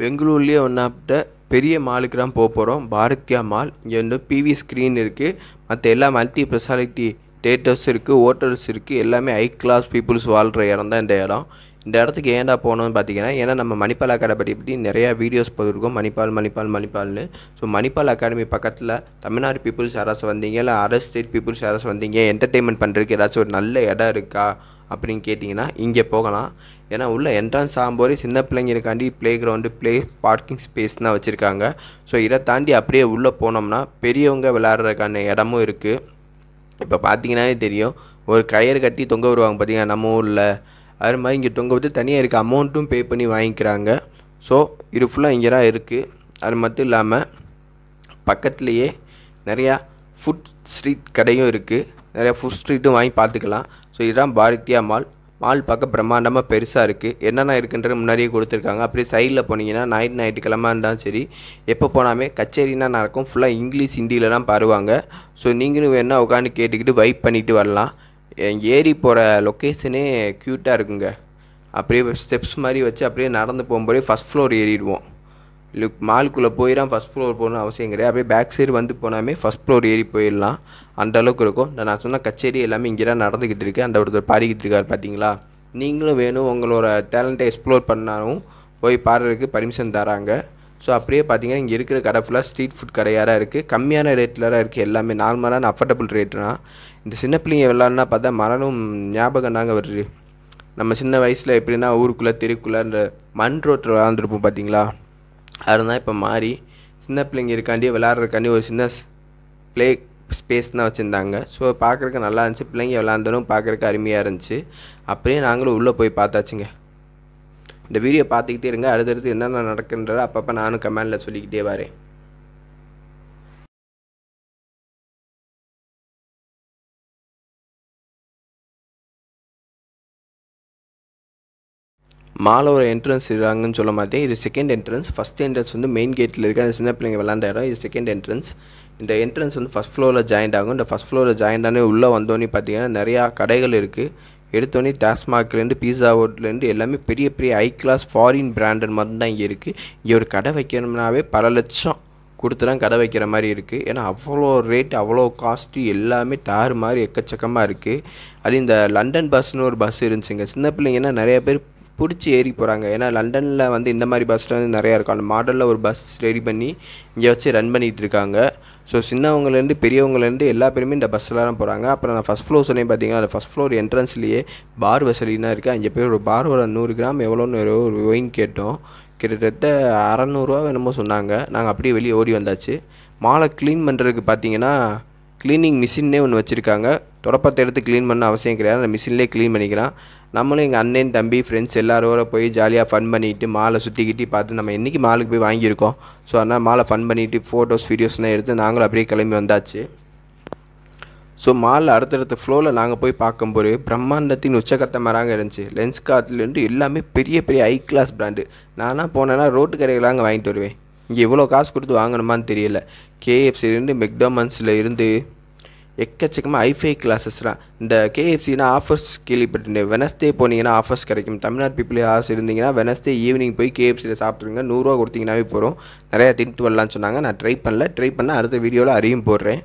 பெங்களூர்லேயே ஒன்றாப்பிட்ட பெரிய மாலுக்கு தான் போக போகிறோம் பாரதியா மால் இங்கே வந்து பிவி ஸ்க்ரீன் இருக்குது மற்ற எல்லா மல்டி ஸ்பெஷாலிட்டி தேட்டர்ஸ் இருக்குது ஹோட்டல்ஸ் இருக்குது எல்லாமே ஹை கிளாஸ் பீப்புள்ஸ் வாழ்கிற இடம் தான் இந்த இடம். இந்த இடத்துக்கு ஏன்டா போகணும்னு பார்த்தீங்கன்னா ஏன்னா நம்ம மணிப்பால் அகாடமி பற்றி நிறையா வீடியோஸ் போட்டிருக்கோம். மணிப்பால் மணிப்பால் மணிப்பால்னு. ஸோ மணிப்பால் அகாடமி பக்கத்தில் தமிழ்நாடு பீப்புள்ஸ் யாராச்சும் வந்தீங்க இல்லை அதர் ஸ்டேட் பீப்புள்ஸ் யாராச்சும் வந்தீங்க என்டர்டெயின்மெண்ட் பண்ணுறதுக்கு ஏதாச்சும் ஒரு நல்ல இடம் இருக்கா அப்படின்னு கேட்டிங்கன்னா இங்கே போகலாம். ஏன்னா உள்ள என்ட்ரன்ஸ் ஆகும்போதே சின்ன பிள்ளைங்களுக்காண்டி play ground play parking space தான் வச்சுருக்காங்க. ஸோ இதை தாண்டி அப்படியே உள்ளே போனோம்னா பெரியவங்க விளையாடுறதுக்கான இடமும் இருக்குது இப்போ பார்த்தீங்கன்னாவே தெரியும். ஒரு கயிறு கட்டி தொங்க வருவாங்க பார்த்தீங்கன்னா நம்ம ஊரில். அது மாதிரி இங்கே தொங்க விட்டு தனியாக இருக்க அமௌண்ட்டும் பே பண்ணி வாங்கிக்கிறாங்க. ஸோ இது ஃபுல்லாக இங்கே தான் இருக்குது அது மட்டும் இல்லாமல் பக்கத்துலேயே நிறையா ஃபுட் ஸ்ட்ரீட் கடையும் இருக்குது நிறையா ஃபுட் ஸ்ட்ரீட்டும் வாங்கி பார்த்துக்கலாம். ஸோ இதுதான் பாரதியா மால் மால் பார்க்க பிரம்மாண்டமாக பெருசாக இருக்குது என்னென்ன இருக்குன்றது முன்னாடியே கொடுத்துருக்காங்க. அப்படியே சைடில் போனீங்கன்னா ஞாயிற்று ஞாயிற்றுக்கிழமை இருந்தாலும் சரி எப்போ போனாலுமே கச்சேரினா நடக்கும். ஃபுல்லாக இங்கிலீஷ் ஹிந்தியில் தான் பாருவாங்க ஸோ நீங்களும் வேணால் உட்காந்து கேட்டுக்கிட்டு வைப் பண்ணிட்டு வரலாம். ஏறி போகிற லொக்கேஷனே க்யூட்டாக இருக்குங்க. அப்படியே ஸ்டெப்ஸ் மாதிரி வச்சு அப்படியே நடந்து போகும்போதே ஃபஸ்ட் ஃப்ளோர் ஏறிடுவோம். லுக் மாலுக்குள்ளே போய் ஃபஸ்ட் ஃப்ளோர் போகணும்னு அவசியம் கிடையாது. அப்படியே பேக் சைடு வந்து போனாமே ஃபஸ்ட் ஃப்ளோர் ஏறி போயிடலாம். அந்த அளவுக்கு இருக்கும். இந்த நான் சொன்ன கச்சேரி எல்லாமே இங்கே தான் நடந்துக்கிட்டு இருக்கு. அந்த ஒருத்தர் பாடிக்கிட்டு இருக்கார் பார்த்தீங்களா நீங்களும் வேணும். உங்களோட டேலண்ட்டை எக்ஸ்ப்ளோர் பண்ணாலும் போய் பாடுறதுக்கு பர்மிஷன் தராங்க. ஸோ அப்படியே பார்த்தீங்கன்னா இங்கே இருக்கிற கடை ஃபுல்லாக ஸ்ட்ரீட் ஃபுட் கடையாக தான் இருக்குது கம்மியான ரேட்டில் தான் இருக்குது எல்லாமே நார்மலான அஃபர்டபுள் ரேட்டுனா இந்த சின்ன பிள்ளைங்க விளாட்னா பார்த்தா மரணம் ஞாபகம் தாங்க வருது. நம்ம சின்ன வயசில் எப்படின்னா ஊருக்குள்ளே தெருக்குள்ளே இந்த மண் ரோட்டில் விளாண்டுருப்போம் பார்த்தீங்களா அதுதான் இப்போ மாறி சின்ன பிள்ளைங்க இருக்காண்டி விளாட்றதுக்காண்டி ஒரு சின்ன ப்ளே ஸ்பேஸ் தான் வச்சுருந்தாங்க. ஸோ பார்க்குறக்கு நல்லா இருந்துச்சு. பிள்ளைங்க விளாண்டனும் பார்க்குறக்கு அருமையாக இருந்துச்சு. அப்படியே நாங்களும் உள்ளே போய் பார்த்தாச்சுங்க. இந்த வீடியோ பார்த்துக்கிட்டே இருங்க. அடுத்தடுத்து என்னென்ன நடக்குன்றதை அப்பப்போ நானும் கமெண்டில் சொல்லிக்கிட்டே வரேன். மாலோட என்ட்ரன்ஸ் இருக்காங்கன்னு சொல்ல மாட்டேன். இது செகண்ட் என்ட்ரன்ஸ் ஃபஸ்ட் என்ட்ரன்ஸ் வந்து மெயின் கேட்டில் இருக்குது அந்த சின்ன பிள்ளைங்க விளாண்ட இடம். இது செகண்ட் என்ட்ரன்ஸ் இந்த என்ட்ரன்ஸ் வந்து ஃபஸ்ட் ஃப்ளோரில் ஜாயிண்ட் ஆகும். இந்த ஃபஸ்ட் ஃப்ளோரில் ஜாயின் ஆனே உள்ளே வந்தோன்னே பார்த்தீங்கன்னா நிறையா கடைகள் இருக்குது எடுத்தோடனே டாஸ்மாக்லேருந்து பீஸா ஹோட்லேருந்து எல்லாமே பெரிய பெரிய ஹை கிளாஸ் ஃபாரின் பிராண்டட் மட்டும்தான் இங்கே இருக்குது இங்கே ஒரு கடை வைக்கணும்னாவே பல லட்சம் கொடுத்து தான் கடை வைக்கிற மாதிரி இருக்குது ஏன்னா அவ்வளோ ரேட் அவ்வளோ காஸ்ட்டு எல்லாமே தாறு மாதிரி எக்கச்சக்கமாக இருக்குது அது இந்த லண்டன் பஸ்னு ஒரு பஸ் இருந்துச்சுங்க. சின்ன பிள்ளைங்கன்னா நிறைய பேர் பிடிச்சி ஏறி போகிறாங்க ஏன்னா லண்டனில் வந்து இந்த மாதிரி பஸ் வந்து நிறையா இருக்கும். அந்த மாடலில் ஒரு பஸ் ரெடி பண்ணி இங்கே வச்சு ரன் பண்ணிகிட்டு இருக்காங்க. ஸோ சின்னவங்கலேருந்து பெரியவங்கலேருந்து எல்லா பேருமே இந்த பஸ்ஸில் தான் போகிறாங்க அப்புறம் நான் ஃபஸ்ட் ஃப்ளோர் சொன்னேன் பார்த்தீங்கன்னா அந்த ஃபஸ்ட் ஃப்ளோர் என்ட்ரன்ஸ்லேயே பார் வசதினா இருக்குது அங்கே போய் ஒரு பாரோட நூறு கிராம் எவ்வளோன்னு ஒரு ஒயின் கேட்டோம். கிட்டத்தட்ட அறநூறுவா என்னமோ சொன்னாங்க. நாங்கள் அப்படியே வெளியே ஓடி வந்தாச்சு. மாலை க்ளீன் பண்ணுறதுக்கு பார்த்தீங்கன்னா க்ளீனிங் மிஷின்னே ஒன்று வச்சுருக்காங்க. தொடப்பத்தை எடுத்து க்ளீன் பண்ண அவசியம் கிடையாது. அந்த மிஷின்லேயே க்ளீன் பண்ணிக்கலாம். நம்மளும் எங்கள் அண்ணன் தம்பி ஃப்ரெண்ட்ஸ் எல்லாரோட போய் ஜாலியாக ஃபன் பண்ணிவிட்டு மாலை சுற்றிக்கிட்டு பார்த்து நம்ம என்றைக்கு மாலுக்கு போய் வாங்கியிருக்கோம். ஸோ அதனால் மாலை ஃபன் பண்ணிவிட்டு ஃபோட்டோஸ் வீடியோஸ்லாம் எடுத்து நாங்களும் அப்படியே கிளம்பி வந்தாச்சு. ஸோ மாலில் அடுத்தடுத்த ஃப்ளோவில் நாங்கள் போய் பார்க்கும்போது பிரம்மாண்டத்தின் உச்சக்கத்த மராங்க இருந்துச்சு. லென்ஸ் கார்ட்லேருந்து எல்லாமே பெரிய பெரிய ஹை கிளாஸ் பிராண்டு நானாக போனேன்னா ரோட்டு கடைகளாக அங்கே வாங்கிட்டு வருவேன். இங்கே இவ்வளோ காசு கொடுத்து வாங்கணுமான்னு தெரியல. கேஎஃப்சிலேருந்து மெக்டோமன்ஸில் இருந்து எக்கச்சக்கமாக ஐஃபை கிளாஸஸ்லாம் இந்த கேஎஃப்சினா ஆஃபர்ஸ் கேள்விப்பட்டிருந்தேன். வெனஸ்டே போனீங்கன்னா ஆஃபர்ஸ் கிடைக்கும். தமிழ்நாடு பீப்புள் ஆஃபர்ஸ் இருந்தீங்கன்னா வெனஸ்டே ஈவினிங் போய் கேஎஃப்சியில் சாப்பிட்ருங்க நூறுரூவா கொடுத்தீங்கன்னாவே போகிறோம் நிறையா தின்ட்டு வரலான்னு சொன்னாங்க. நான் ட்ரை பண்ணல. ட்ரை பண்ணால் அடுத்த வீடியோவில் அறியும் போடுறேன்.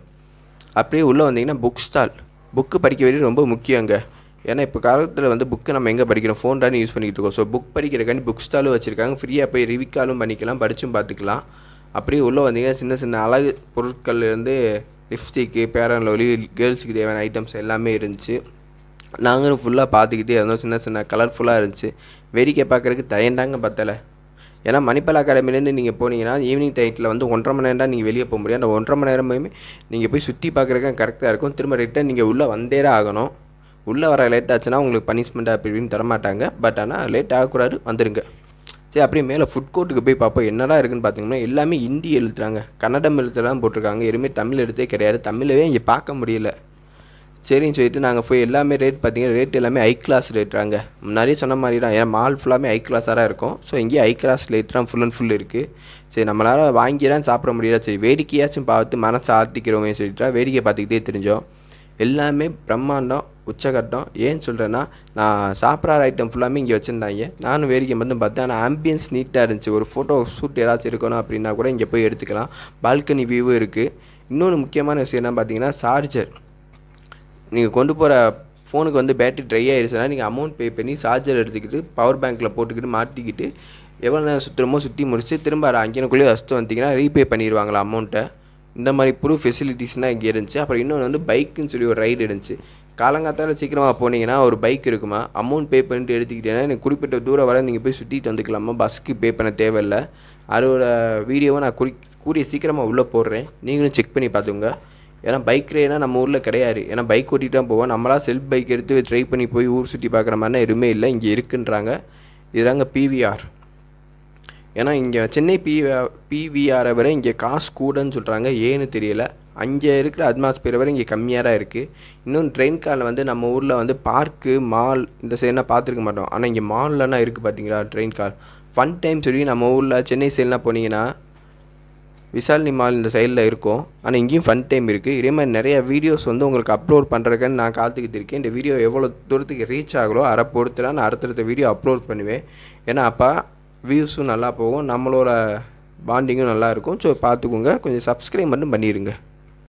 அப்படியே உள்ளே வந்தீங்கன்னா புக் ஸ்டால் புக்கு படிக்க வேண்டியது ரொம்ப முக்கியங்க ஏன்னா இப்போ காலத்தில் வந்து புக்கு நம்ம எங்கே படிக்கிறோம்? ஃபோன் தானே யூஸ் பண்ணிக்கிட்டு இருக்கோம். ஸோ புக் படிக்கிறக்காண்டி புக் ஸ்டாலும் வச்சுருக்காங்க. ஃப்ரீயாக போய் ரிவிக்காலும் பண்ணிக்கலாம். படித்தும் பார்த்துக்கலாம். அப்படியே உள்ளே வந்தீங்கன்னா சின்ன சின்ன அழகு பொருட்கள்லேருந்து லிப்ஸ்டிக்கு பேரன் லவ்லி கேர்ள்ஸுக்கு தேவையான ஐட்டம்ஸ் எல்லாமே இருந்துச்சு. நாங்களும் ஃபுல்லாக பார்த்துக்கிட்டே இருந்தோம். சின்ன சின்ன கலர்ஃபுல்லாக இருந்துச்சு. வேடிக்கை பார்க்குறதுக்கு தயந்தாங்க பத்தலை. ஏன்னா மணிப்பால் அகாடமிலேருந்து நீங்கள் போனீங்கன்னா ஈவினிங் டைட்டில் வந்து ஒன்றரை மணி நேரம் தான் நீங்கள் வெளியே போக முடியும். அந்த ஒன்றரை மணி நேரமே நீங்கள் போய் சுற்றி பார்க்குறதுக்கு கரெக்டாக இருக்கும். திரும்ப ரிட்டன் நீங்கள் உள்ளே வந்தேரே ஆகணும். உள்ளே வர லேட் ஆச்சுன்னா உங்களுக்கு பனிஷ்மெண்ட் அப்படி இப்படின்னு தரமாட்டாங்க. பட் ஆனால் லேட் ஆகக்கூடாது. வந்துடுங்க சரி அப்படியே மேலே ஃபுட் கோர்ட்டுக்கு போய் பார்ப்போம் என்னடா இருக்குன்னு பார்த்தீங்கன்னா எல்லாமே ஹிந்தி எழுத்துறாங்க. கன்னடம் எழுத்துலாம் போட்டிருக்காங்க. எதுவுமே தமிழ் எழுத்தே கிடையாது. தமிழவே இங்கே பார்க்க முடியல. சரின்னு சொல்லிட்டு நாங்கள் போய் எல்லாமே ரேட் பார்த்தீங்கன்னா ரேட் எல்லாமே ஹை கிளாஸ் ரேட்டுறாங்க முன்னாடியே சொன்ன மாதிரி தான் ஏன்னா மால் ஃபுல்லாமே ஹை கிளாஸாக தான் இருக்கும். ஸோ இங்கேயே ஹை கிளாஸ் ரேட் தான் ஃபுல் அண்ட் ஃபுல் இருக்குது சரி நம்மளால் வாங்கி தான் சாப்பிட முடியல. சரி வேடிக்கையாச்சும் பார்த்து மனசை ஆர்த்திக்கிறோமே சொல்லிட்டு வேடிக்கை பார்த்துக்கிட்டே தெரிஞ்சோம். எல்லாமே பிரம்மாண்டம். உச்சகட்டம். ஏன்னு சொல்கிறேன்னா நான் சாப்பிட்ற ஐட்டம் ஃபுல்லாமே இங்கே வச்சுருந்தாங்க. நானும் வேடிக்கை வந்து பார்த்தேன். ஆனால் ஆம்பியன்ஸ் நீட்டாக இருந்துச்சு. ஒரு ஃபோட்டோ ஷூட் ஏதாச்சும் இருக்கணும் அப்படின்னா கூட இங்கே போய் எடுத்துக்கலாம். பால்கனி வியூவும் இருக்குது இன்னொன்று முக்கியமான விஷயம் என்ன பார்த்தீங்கன்னா சார்ஜர் நீங்கள் கொண்டு போகிற ஃபோனுக்கு வந்து பேட்டரி ட்ரை ஆயிடுச்சுன்னா நீங்கள் அமௌண்ட் பே பண்ணி சார்ஜர் எடுத்துக்கிட்டு பவர் பேங்க்கில் போட்டுக்கிட்டு மாட்டிக்கிட்டு எவ்வளோ நேரம் சுற்றுறமோ சுற்றி முடிச்சு திரும்ப அதை அங்கேனுக்குள்ளேயே வச்சுட்டு வந்தீங்கன்னா ரீபே பண்ணிடுவாங்களா அமௌண்ட்டை இந்த மாதிரி புது ஃபெசிலிட்டிஸ்னால் இங்கே இருந்துச்சு. அப்புறம் இன்னொன்று வந்து பைக்குன்னு சொல்லி ஒரு ரைடு இருந்துச்சு. காலங்காத்தால சீக்கிரமாக போனீங்கன்னா ஒரு பைக் இருக்குமா? அமௌண்ட் பே பண்ணிட்டு எடுத்துக்கிட்டேன்னா எனக்கு குறிப்பிட்ட தூரம் வர நீங்கள் போய் சுற்றிட்டு வந்துக்கலாமா? பஸ்க்கு பே பண்ண தேவையில்லை. அதோட வீடியோவை நான் குறி கூடிய சீக்கிரமாக உள்ளே போடுறேன். நீங்களும் செக் பண்ணி பார்த்துங்க ஏன்னா பைக் ரைனா நம்ம ஊரில் கிடையாது. ஏன்னா பைக் ஓட்டிட்டு தான் போவோம். நம்மளா செல்ஃப் பைக் எடுத்து ட்ரை பண்ணி போய் ஊர் சுற்றி பார்க்குற மாதிரினா எதுவுமே இல்லை. இங்கே இருக்குன்றாங்க. இதுதாங்க பிவிஆர் ஏன்னா இங்கே சென்னை பிவிஆர் பிவிஆரை விட இங்கே காசு கூடன்னு சொல்கிறாங்க ஏன்னு தெரியல. அங்கே இருக்கிற அட்மாஸ்பியர் வரை இங்கே கம்மியாக தான் இருக்குது இன்னும் ட்ரெயின் காரில் வந்து நம்ம ஊரில் வந்து பார்க்கு மால் இந்த சைட்லாம் பார்த்துருக்க மாட்டோம். ஆனால் இங்கே மால்லலாம் இருக்குது பார்த்தீங்களா ட்ரெயின் கார் ஃபன் டைம் சொல்லி நம்ம ஊரில் சென்னை சைட்லாம் போனீங்கன்னா விசாலினி மால் இந்த சைடில் இருக்கும். ஆனால் இங்கேயும் ஃபன் டைம் இருக்குது இதே மாதிரி நிறைய வீடியோஸ் வந்து உங்களுக்கு அப்லோட் பண்ணுறதுக்குன்னு நான் காத்துக்கிட்டு இருக்கேன் இந்த வீடியோ எவ்வளோ தூரத்துக்கு ரீச் ஆகலோ அரை பொறுத்து நான் அடுத்தடுத்த வீடியோ அப்லோட் பண்ணுவேன். ஏன்னா அப்போ வியூஸும் நல்லா போகும். நம்மளோட பாண்டிங்கும் நல்லாயிருக்கும் ஸோ பார்த்துக்கோங்க. கொஞ்சம் சப்ஸ்கிரைப் மட்டும் பண்ணிடுங்க